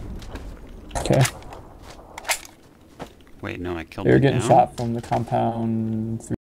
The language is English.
dead. Okay. Wait, no, I killed They're getting down? shot from the compound